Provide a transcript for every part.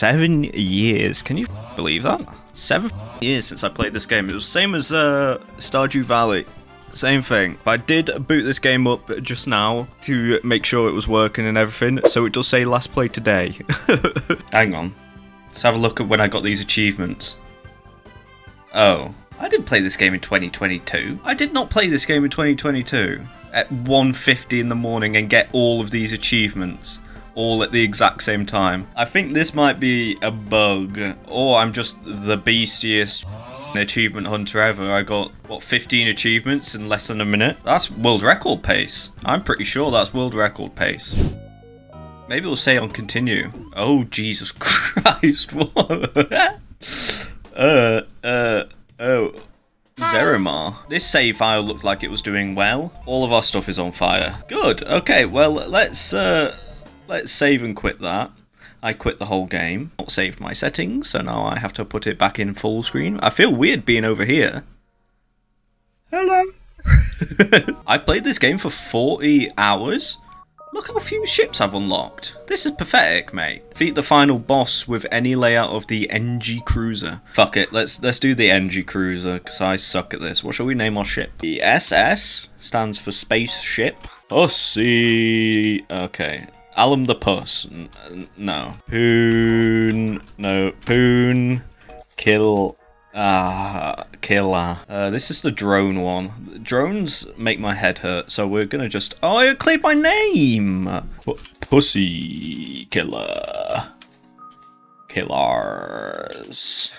seven years. Can you believe that? Seven years since I played this game. It was the same as uh, Stardew Valley. Same thing. But I did boot this game up just now to make sure it was working and everything, so it does say last play today. Hang on. Let's have a look at when I got these achievements. Oh. I didn't play this game in 2022. I did not play this game in 2022 at 1.50 in the morning and get all of these achievements all at the exact same time. I think this might be a bug, or I'm just the beastiest achievement hunter ever. I got, what, 15 achievements in less than a minute? That's world record pace. I'm pretty sure that's world record pace. Maybe we'll say on continue. Oh, Jesus Christ, what? uh, uh, oh. Zeromar. This save file looked like it was doing well. All of our stuff is on fire. Good. Okay, well, let's uh, let's save and quit that. I quit the whole game. Not saved my settings, so now I have to put it back in full screen. I feel weird being over here. Hello. I've played this game for 40 hours. Look how few ships I've unlocked. This is pathetic, mate. Defeat the final boss with any layout of the Engi Cruiser. Fuck it, let's let's do the Engi Cruiser, because I suck at this. What shall we name our ship? The SS stands for Spaceship. Pussy. Okay. Alum the Puss. No. Poon. No. Poon. Kill. Ah, killer. Uh, this is the drone one. Drones make my head hurt, so we're gonna just. Oh, I cleared my name. Pussy killer. Killers.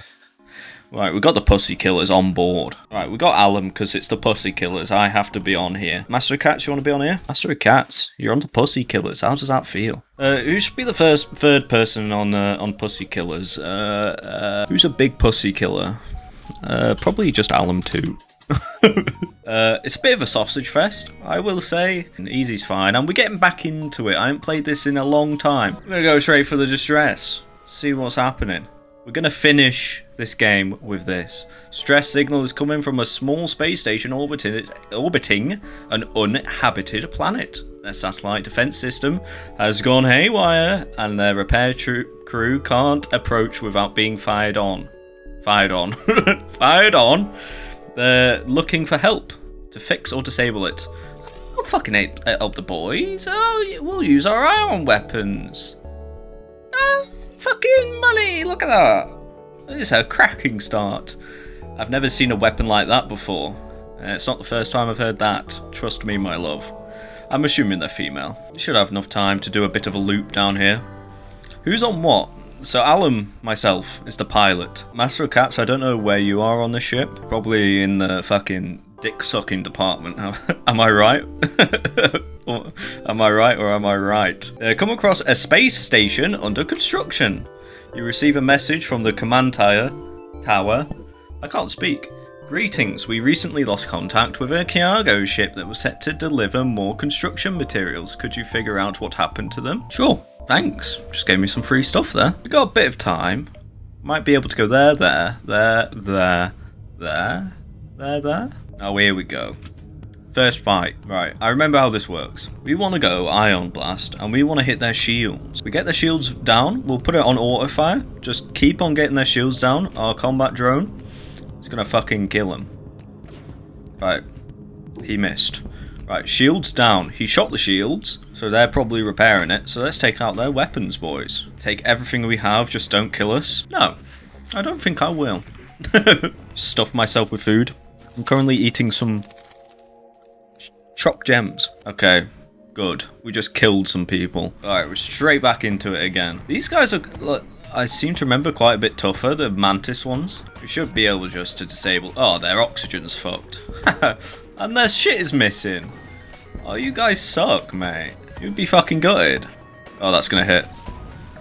Right, we got the Pussy Killers on board. Right, we got Alum because it's the Pussy Killers. I have to be on here. Master of Cats, you want to be on here? Master of Cats, you're on the Pussy Killers. How does that feel? Uh, who should be the first third person on uh, on Pussy Killers? Uh, uh, who's a big Pussy Killer? Uh, probably just Alum too. uh, it's a bit of a sausage fest, I will say. Easy's fine, and we're getting back into it. I haven't played this in a long time. We're gonna go straight for the distress. See what's happening. We're to finish this game with this. Stress signal is coming from a small space station orbiting, orbiting an uninhabited planet. Their satellite defense system has gone haywire and their repair troop crew can't approach without being fired on. Fired on. fired on. They're looking for help to fix or disable it. I'll fucking help uh, the boys. Oh, we'll use our ion weapons. Oh, Fucking money! Look at that! It's a cracking start. I've never seen a weapon like that before. Uh, it's not the first time I've heard that. Trust me, my love. I'm assuming they're female. Should have enough time to do a bit of a loop down here. Who's on what? So Alum, myself, is the pilot. Master of Cats, I don't know where you are on the ship. Probably in the fucking dick sucking department. am I right? am I right or am I right? Uh, come across a space station under construction. You receive a message from the command tower. Tower. I can't speak. Greetings, we recently lost contact with a cargo ship that was set to deliver more construction materials. Could you figure out what happened to them? Sure, thanks. Just gave me some free stuff there. We got a bit of time. Might be able to go there, there, there, there, there, there, there. Oh, here we go. First fight. Right, I remember how this works. We want to go Ion Blast, and we want to hit their shields. We get their shields down, we'll put it on auto fire. Just keep on getting their shields down. Our combat drone is going to fucking kill them. Right, he missed. Right, shields down. He shot the shields, so they're probably repairing it. So let's take out their weapons, boys. Take everything we have, just don't kill us. No, I don't think I will. Stuff myself with food. I'm currently eating some chopped gems. Okay, good. We just killed some people. Alright, we're straight back into it again. These guys are... Look, I seem to remember quite a bit tougher, the mantis ones. We should be able just to disable... Oh, their oxygen's fucked. and their shit is missing. Oh, you guys suck, mate. You'd be fucking gutted. Oh, that's gonna hit.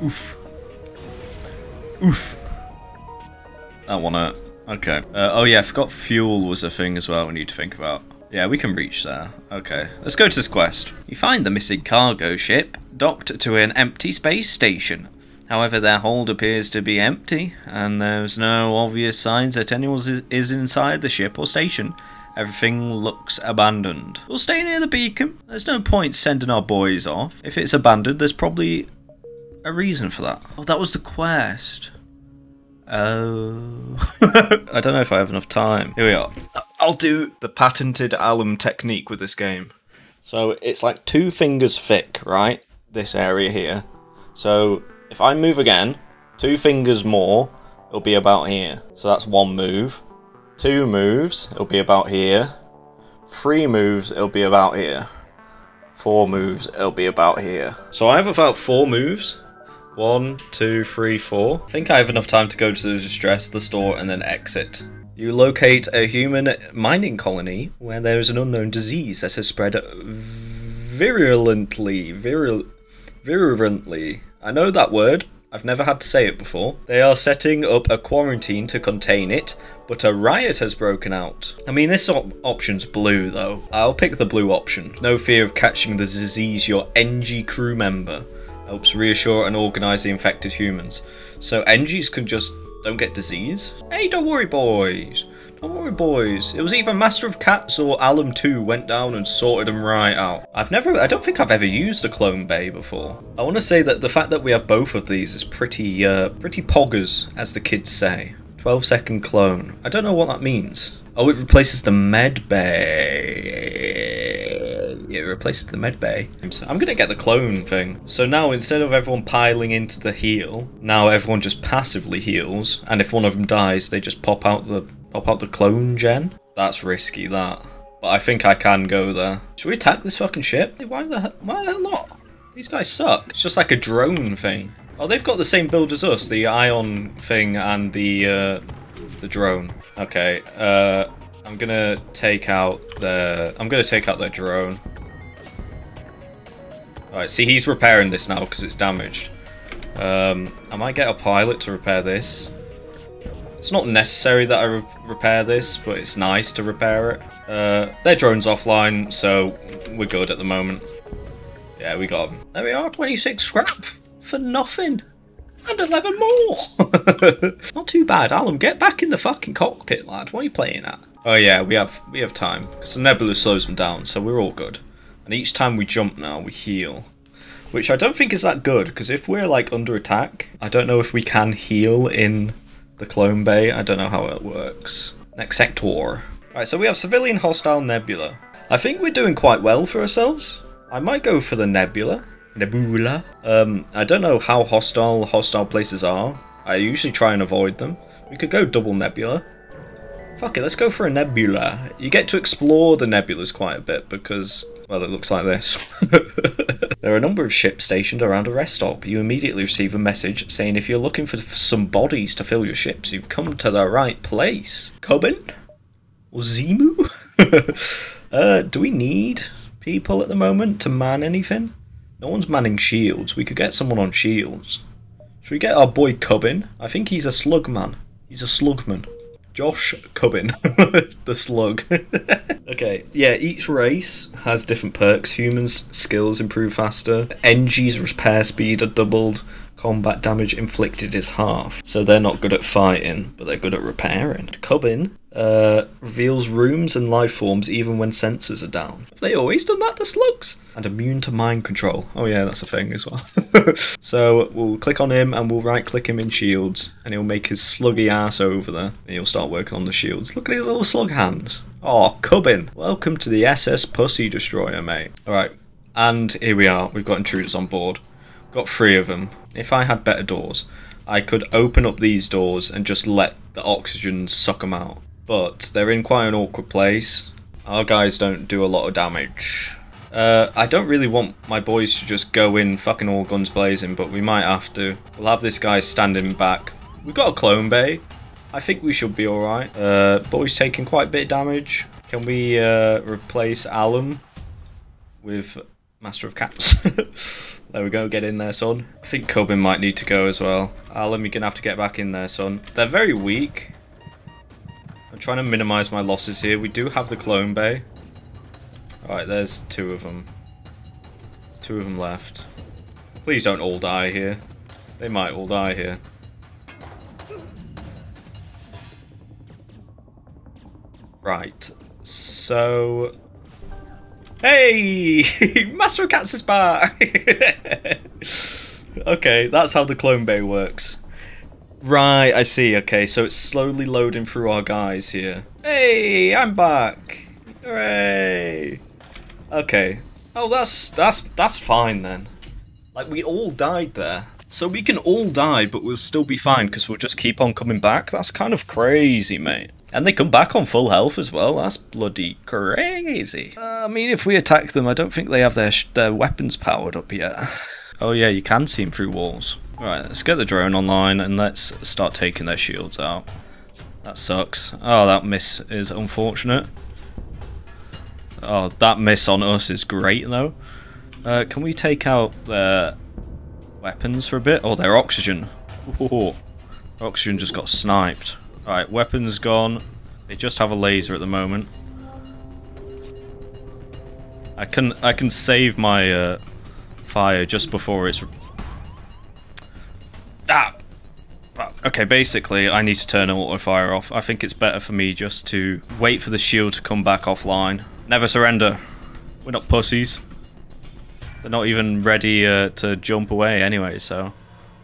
Oof. Oof. That one hurt. Okay. Uh, oh yeah, I forgot fuel was a thing as well we need to think about. Yeah, we can reach there. Okay, let's go to this quest. You find the missing cargo ship docked to an empty space station. However, their hold appears to be empty, and there's no obvious signs that anyone is inside the ship or station. Everything looks abandoned. We'll stay near the beacon. There's no point sending our boys off. If it's abandoned, there's probably a reason for that? Oh, that was the quest. Oh. I don't know if I have enough time. Here we are. I'll do the patented alum technique with this game. So it's like two fingers thick, right? This area here. So if I move again, two fingers more, it'll be about here. So that's one move. Two moves, it'll be about here. Three moves, it'll be about here. Four moves, it'll be about here. So I have about four moves. One, two, three, four. I think I have enough time to go to the distress, the store, and then exit. You locate a human mining colony where there is an unknown disease that has spread virulently. Virul virulently. I know that word. I've never had to say it before. They are setting up a quarantine to contain it, but a riot has broken out. I mean, this op option's blue, though. I'll pick the blue option. No fear of catching the disease your Engi crew member helps reassure and organise the infected humans. So Engis can just don't get disease. Hey, don't worry, boys. Don't worry, boys. It was either Master of Cats or Alum 2 went down and sorted them right out. I've never, I don't think I've ever used a clone bay before. I want to say that the fact that we have both of these is pretty, uh, pretty poggers, as the kids say. 12 second clone. I don't know what that means. Oh, it replaces the med bay. It replaces the med bay. I'm gonna get the clone thing. So now instead of everyone piling into the heal, now everyone just passively heals, and if one of them dies, they just pop out the pop out the clone gen. That's risky, that. But I think I can go there. Should we attack this fucking ship? Why the hell, why the hell not? These guys suck. It's just like a drone thing. Oh, they've got the same build as us, the ion thing and the uh, the drone. Okay, uh, I'm gonna take out the. I'm gonna take out their drone. Alright, see he's repairing this now because it's damaged. Um, I might get a pilot to repair this. It's not necessary that I re repair this, but it's nice to repair it. Uh, their drone's offline, so we're good at the moment. Yeah, we got them. There we are, 26 scrap for nothing. And 11 more! not too bad. Alan, get back in the fucking cockpit, lad. What are you playing at? Oh yeah, we have we have time. Because the nebula slows them down, so we're all good. And each time we jump now, we heal. Which I don't think is that good, because if we're like under attack, I don't know if we can heal in the clone bay. I don't know how it works. Next sector. Right, so we have civilian hostile nebula. I think we're doing quite well for ourselves. I might go for the nebula. Nebula. Um, I don't know how hostile hostile places are. I usually try and avoid them. We could go double nebula. Fuck it, let's go for a nebula. You get to explore the nebulas quite a bit because well, it looks like this. there are a number of ships stationed around a rest stop. You immediately receive a message saying if you're looking for some bodies to fill your ships, you've come to the right place. Coben? Or Zimu? uh, do we need people at the moment to man anything? No one's manning shields. We could get someone on shields. Should we get our boy Cubbin? I think he's a slugman. He's a slugman. Josh Cubbin, the slug. okay, yeah, each race has different perks. Humans' skills improve faster. Engi's repair speed are doubled. Combat damage inflicted is half. So they're not good at fighting, but they're good at repairing. Cubbin uh, reveals rooms and life forms even when sensors are down. Have they always done that to slugs? And immune to mind control. Oh yeah, that's a thing as well. so we'll click on him and we'll right click him in shields and he'll make his sluggy ass over there and he'll start working on the shields. Look at his little slug hands. Oh, Cubbin. Welcome to the SS Pussy Destroyer, mate. Alright, and here we are. We've got intruders on board. Got three of them. If I had better doors, I could open up these doors and just let the oxygen suck them out but they're in quite an awkward place. Our guys don't do a lot of damage. Uh, I don't really want my boys to just go in fucking all guns blazing, but we might have to. We'll have this guy standing back. We've got a clone bay. I think we should be alright. Uh, boys taking quite a bit of damage. Can we uh, replace Alum with Master of Cats? there we go, get in there, son. I think Coben might need to go as well. Alan, you're going to have to get back in there, son. They're very weak. I'm trying to minimize my losses here. We do have the clone bay. Alright, there's two of them. There's two of them left. Please don't all die here. They might all die here. Right. So... Hey! Master of Cats is back! okay, that's how the clone bay works. Right, I see. Okay, so it's slowly loading through our guys here. Hey, I'm back. Hooray! Okay. Oh, that's that's that's fine then. Like we all died there. So we can all die, but we'll still be fine because we'll just keep on coming back. That's kind of crazy, mate. And they come back on full health as well. That's bloody crazy. Uh, I mean, if we attack them, I don't think they have their their weapons powered up yet. Oh yeah, you can see them through walls. Right, let's get the drone online and let's start taking their shields out. That sucks. Oh, that miss is unfortunate. Oh, that miss on us is great though. Uh, can we take out their weapons for a bit? Oh, their oxygen. Ooh, oxygen just got sniped. Alright, weapons gone. They just have a laser at the moment. I can I can save my uh, fire just before it's... Ah! Okay, basically, I need to turn auto fire off. I think it's better for me just to wait for the shield to come back offline. Never surrender. We're not pussies. They're not even ready uh, to jump away anyway, so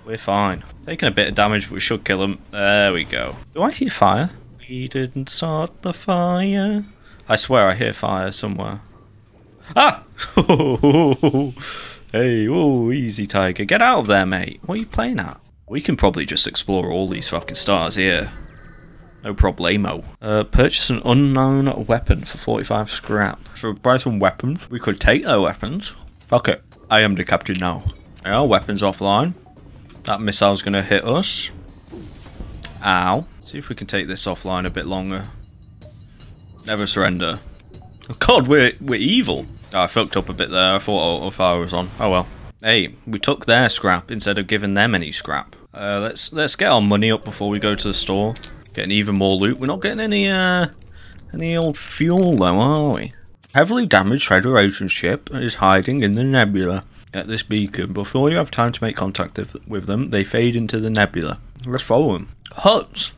we're fine. Taking a bit of damage, but we should kill them. There we go. Do I hear fire? We didn't start the fire. I swear I hear fire somewhere. Ah! hey, oh, easy, Tiger. Get out of there, mate. What are you playing at? We can probably just explore all these fucking stars here. No problemo. Uh, purchase an unknown weapon for 45 scrap. So buy some weapons. We could take their weapons. Fuck it. I am the captain now. Yeah, weapons offline. That missile's gonna hit us. Ow. See if we can take this offline a bit longer. Never surrender. Oh god, we're, we're evil. Oh, I fucked up a bit there. I thought auto fire was on. Oh well. Hey, we took their scrap instead of giving them any scrap. Uh, let's let's get our money up before we go to the store. Getting even more loot. We're not getting any uh any old fuel though, are we? Heavily damaged Federation ship is hiding in the nebula. At this beacon, before you have time to make contact with them, they fade into the nebula. Let's follow them. Huts!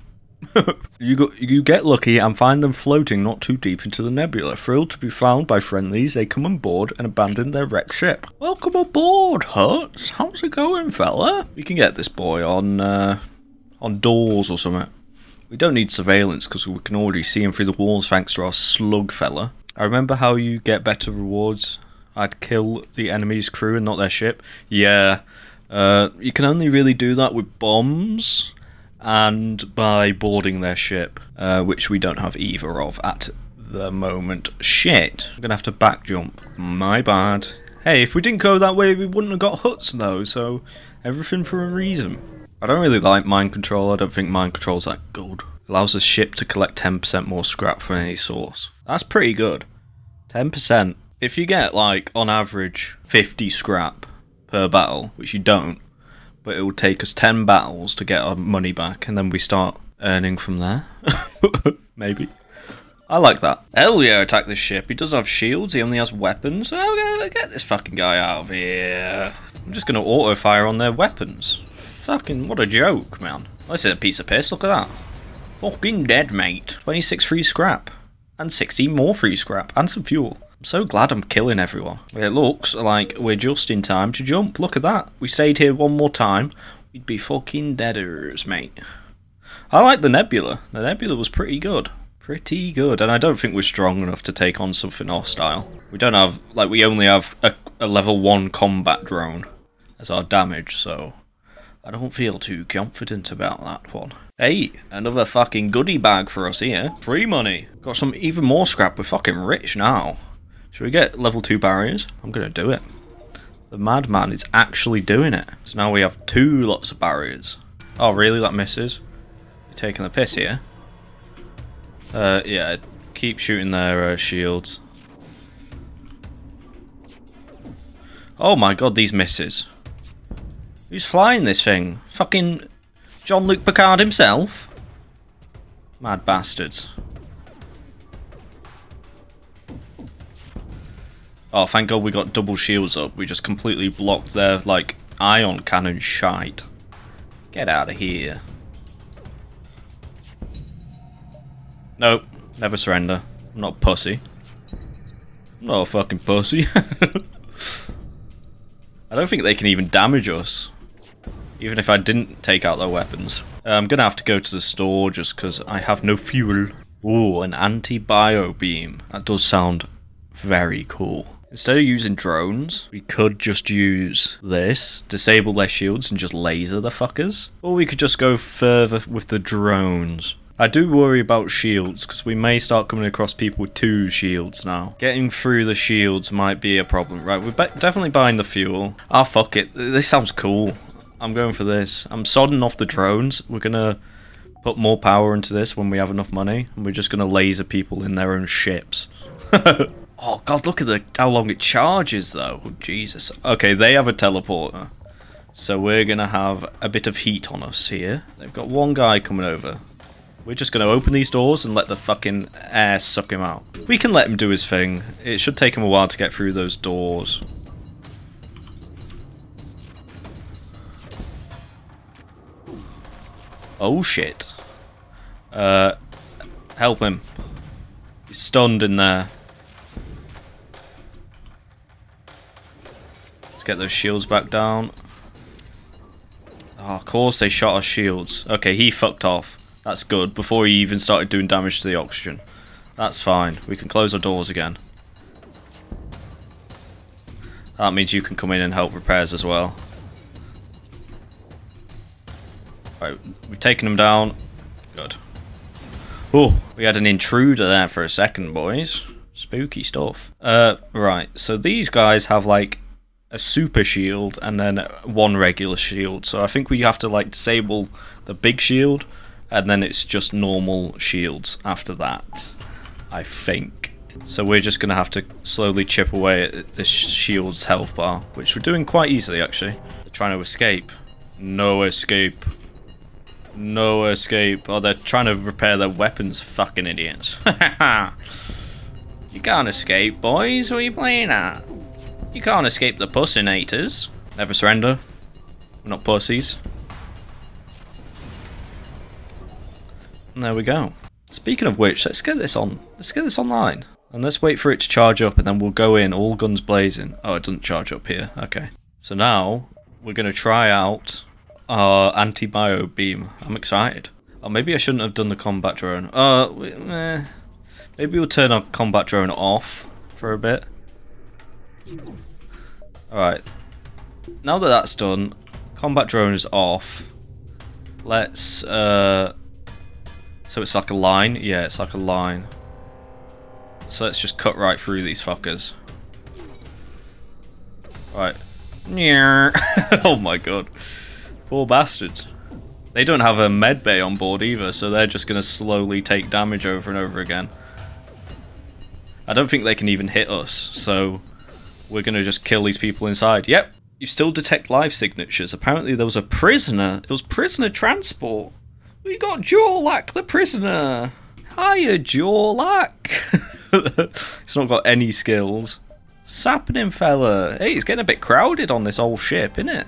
you go, you get lucky and find them floating not too deep into the nebula. Thrilled to be found by friendlies, they come on board and abandon their wrecked ship. Welcome aboard, Huts. How's it going, fella? We can get this boy on uh, on doors or something. We don't need surveillance because we can already see him through the walls thanks to our slug fella. I remember how you get better rewards. I'd kill the enemy's crew and not their ship. Yeah, uh, you can only really do that with bombs and by boarding their ship, uh, which we don't have either of at the moment. Shit, I'm gonna have to back jump. My bad. Hey, if we didn't go that way, we wouldn't have got huts though, so everything for a reason. I don't really like mind control, I don't think mind control's that good. Allows the ship to collect 10% more scrap from any source. That's pretty good. 10%. If you get, like, on average, 50 scrap per battle, which you don't, but it will take us 10 battles to get our money back, and then we start earning from there. Maybe. I like that. Hell yeah, attack this ship. He doesn't have shields, he only has weapons. Oh, get this fucking guy out of here. I'm just to auto-fire on their weapons. Fucking, what a joke, man. This is a piece of piss, look at that. Fucking dead, mate. 26 free scrap. And 16 more free scrap. And some fuel. I'm so glad I'm killing everyone. It looks like we're just in time to jump. Look at that. We stayed here one more time. We'd be fucking deaders, mate. I like the Nebula. The Nebula was pretty good. Pretty good. And I don't think we're strong enough to take on something hostile. We don't have, like, we only have a, a level 1 combat drone as our damage, so... I don't feel too confident about that one. Hey, another fucking goodie bag for us here. Free money. Got some even more scrap. We're fucking rich now. Should we get level 2 barriers? I'm going to do it. The madman is actually doing it. So now we have two lots of barriers. Oh, really? That misses? You're taking the piss here. Uh, yeah, keep shooting their uh, shields. Oh my god, these misses. Who's flying this thing? Fucking Jean-Luc Picard himself? Mad bastards. Oh, thank god we got double shields up. We just completely blocked their, like, ion cannon shite. Get out of here. Nope. Never surrender. I'm not pussy. I'm not a fucking pussy. I don't think they can even damage us. even if I didn't take out their weapons. Uh, I'm gonna have to go to the store just because I have no fuel. Ooh, an anti-bio beam. That does sound very cool. Instead of using drones, we could just use this, disable their shields and just laser the fuckers. Or we could just go further with the drones. I do worry about shields because we may start coming across people with two shields now. Getting through the shields might be a problem. Right, we're definitely buying the fuel. Ah, oh, fuck it. This sounds cool. I'm going for this. I'm sodding off the drones. We're gonna put more power into this when we have enough money, and we're just gonna laser people in their own ships. oh god, look at the how long it charges though. Oh, Jesus. Okay, they have a teleporter. So we're gonna have a bit of heat on us here. They've got one guy coming over. We're just going to open these doors and let the fucking air suck him out. We can let him do his thing. It should take him a while to get through those doors. Oh shit. Uh, help him. He's stunned in there. Get those shields back down. Oh, of course they shot our shields. Okay, he fucked off. That's good, before he even started doing damage to the oxygen. That's fine. We can close our doors again. That means you can come in and help repairs as well. Right, we've taken them down. Good. Oh, we had an intruder there for a second, boys. Spooky stuff. Uh, right, so these guys have like a super shield and then one regular shield. So I think we have to like disable the big shield and then it's just normal shields after that, I think. So we're just going to have to slowly chip away at this shield's health bar, which we're doing quite easily actually. They're trying to escape. No escape. No escape. Oh, they're trying to repair their weapons, fucking idiots. you can't escape, boys. What are you playing at? You can't escape the pussinators. Never surrender. We're not pussies. And there we go. Speaking of which, let's get this on. Let's get this online. And let's wait for it to charge up and then we'll go in all guns blazing. Oh, it doesn't charge up here. Okay. So now we're going to try out our anti-bio beam. I'm excited. Oh, maybe I shouldn't have done the combat drone. Uh, eh. maybe we'll turn our combat drone off for a bit. Alright. Now that that's done, combat drone is off. Let's uh, so it's like a line? Yeah, it's like a line. So let's just cut right through these fuckers. Right. oh my god. Poor bastards. They don't have a med bay on board either, so they're just going to slowly take damage over and over again. I don't think they can even hit us, so we're going to just kill these people inside. Yep, you still detect life signatures. Apparently there was a prisoner. It was prisoner transport. We got Jorlak the prisoner. Hiya, Jorlak. he's not got any skills. What's happening, fella? Hey, it's getting a bit crowded on this old ship, isn't it?